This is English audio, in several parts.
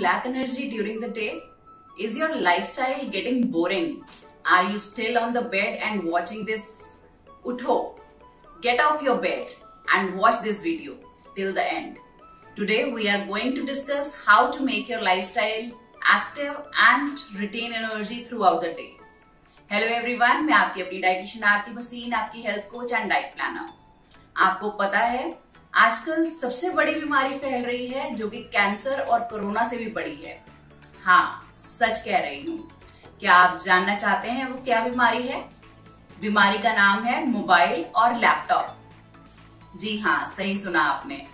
energy during the day? Is your lifestyle getting boring? Are you still on the bed and watching this Utho? Get off your bed and watch this video till the end. Today we are going to discuss how to make your lifestyle active and retain energy throughout the day. Hello everyone मैं आपकी अपनी dietitian आरती भसीन आपकी health coach and diet planner आपको पता है आजकल सबसे बड़ी बीमारी फैल रही है, जो कि कैंसर और कोरोना से भी बड़ी है। हाँ सच कह रही हूँ। क्या आप जानना चाहते हैं वो क्या बीमारी है? बीमारी का नाम है मोबाइल और लैपटॉप। जी हाँ सही सुना आपने।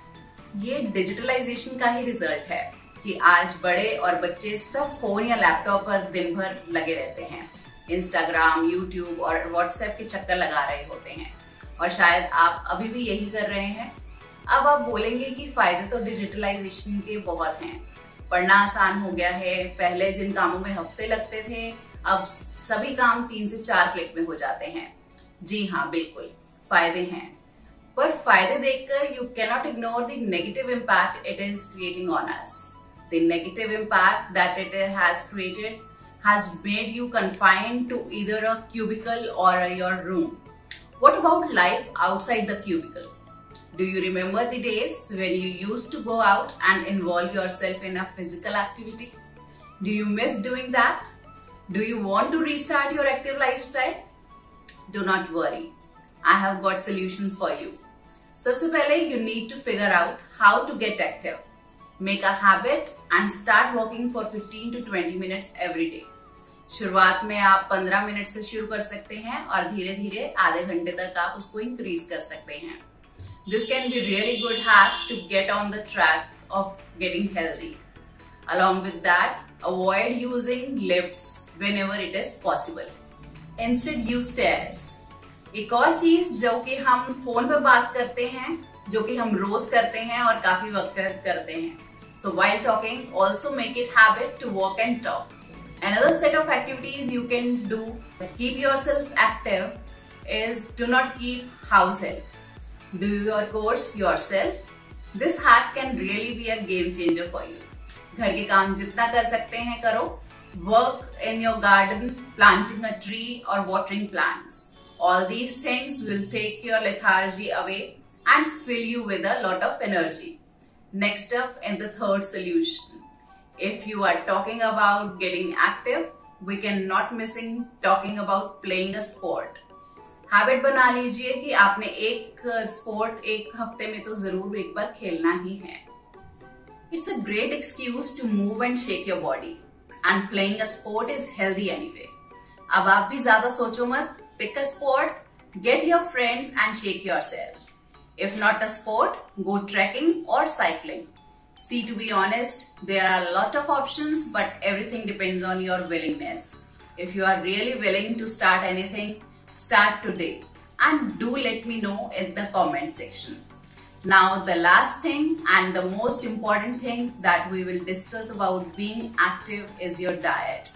ये डिजिटलाइजेशन का ही रिज़ल्ट है कि आज बड़े और बच्चे सब फ़ोन या लैपटॉप पर दिन भर लगे रहते हैं। इंस्टाग्राम, यूट्यूब और व्हाट्सएप के चक्कर लगा रहे होते हैं। और शायद आप अभी भी यही कर रहे हैं? अब आप बोलेंगे कि फ़ायदे तो डिजिटलाइजेशन के बहुत हैं। पढ़ना आसान हो गया है। पहले जिन कामों में हफ़्ते लगते थे, अब सभी काम तीन से चार क्लिक में हो जाते हैं। जी हाँ बिल्कुल, फ़ायदे हैं। पर फ़ायदे देखकर you cannot ignore the negative impact it is creating on us the negative impact that it has created has made you confined to either a cubicle or your room. What about life outside the cubicle? Do you remember the days when you used to go out and involve yourself in a physical activity? Do you miss doing that? Do you want to restart your active lifestyle? Do not worry. I have got solutions for you. सबसे पहले you need to figure out how to get active. Make a habit and start walking for 15 to 20 minutes every day. शुरुआत में आप 15 minute से शुरू कर सकते हैं और धीरे धीरे आधे घंटे तक आप उसको इंक्रीज कर सकते हैं this can be really good हैप to get on the track of getting healthy along with that avoid using lifts whenever it is possible instead use stairs एक और चीज जो कि हम फोन पे बात करते हैं जो कि हम रोज करते हैं और काफी वक्त करते हैं so while talking also make it habit to walk and talk Another set of activities you can do that keep yourself active is do not keep house help. Do your course yourself. This hack can really be a game changer for you. घर के काम जितना कर सकते हैं करो work in your garden, planting a tree or watering plants. All these things will take your lethargy away and fill you with a lot of energy. Next up in the third solution, if you are talking about getting active, we can not missing talking about playing a sport. Habit बना लीजिए कि आपने एक sport एक हफ़्ते में तो ज़रूर एक बार खेलना ही है। It's a great excuse to move and shake your body and playing a sport is healthy anyway अब आप भी ज़्यादा सोचो मत। Pick a sport get your friends and shake yourself if not a sport go trekking और cycling to be honest, there are a lot of options, but everything depends on your willingness. If you are really willing to start anything, start today and do let me know in the comment section. Now, the last thing and the most important thing that we will discuss about being active is your diet.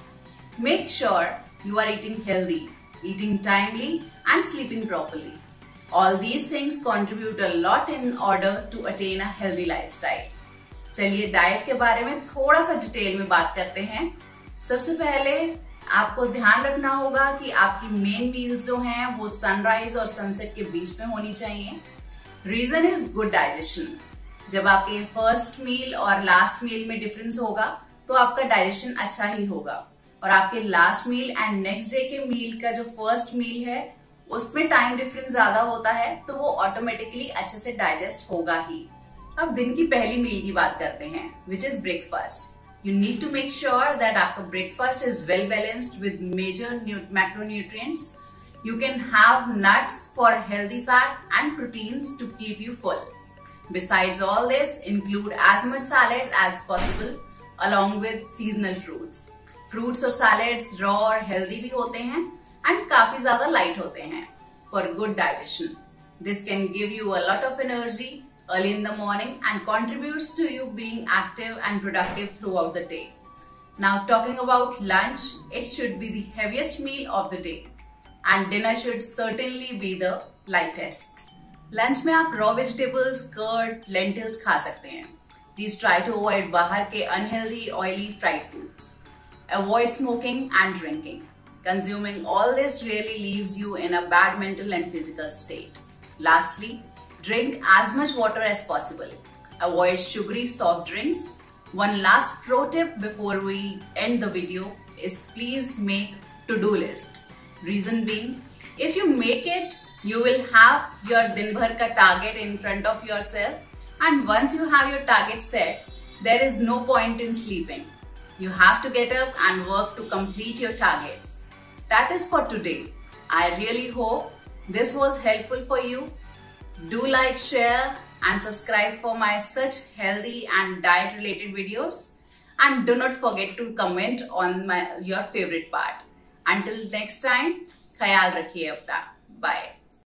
Make sure you are eating healthy, eating timely and sleeping properly. All these things contribute a lot in order to attain a healthy lifestyle. चलिए diet के बारे में थोड़ा सा detail में बात करते हैं सबसे पहले आपको ध्यान रखना होगा कि आपकी मेन मील्स जो हैं, वो सनराइज और सनसेट के बीच में होनी चाहिए। रीजन इज़ गुड डाइजेशन जब आपके फ़र्स्ट मील और लास्ट मील में डिफरेंस होगा तो आपका डाइजेशन अच्छा ही होगा। और आपके last meal and next day के मील का जो फ़र्स्ट मील है, उसमें टाइम डिफरेंस ज़्यादा होता है तो वो ऑटोमेटिकली अच्छे से डाइजेस्ट होगा ही। अब दिन की पहली मील की बात करते हैं which is breakfast you need to make sure that आपका breakfast is well balanced with major macronutrients. You can have nuts for healthy fat and proteins to keep you full. Besides all this, include as much salads as possible along with seasonal fruits. Fruits और salads raw और healthy भी होते हैं and काफी ज्यादा light होते हैं for good digestion. This can give you a lot of energy early in the morning and contributes to you being active and productive throughout the day. Now talking about lunch, it should be the heaviest meal of the day and dinner should certainly be the lightest. Lunch में आप raw vegetables curd lentils खा सकते हैं Please try to avoid bahar ke unhealthy, oily, fried foods. Avoid smoking and drinking. Consuming all this really leaves you in a bad mental and physical state. Lastly, drink as much water as possible. Avoid sugary soft drinks. One last pro tip before we end the video is please make to-do list. Reason being, if you make it, you will have your din ka target in front of yourself and once you have your target set, there is no point in sleeping. You have to get up and work to complete your targets. That is for today. I really hope this was helpful for you. Do like, share and subscribe for my such healthy and diet related videos. And do not forget to comment on my your favorite part. Until next time, khayal rakhiye apna. Bye.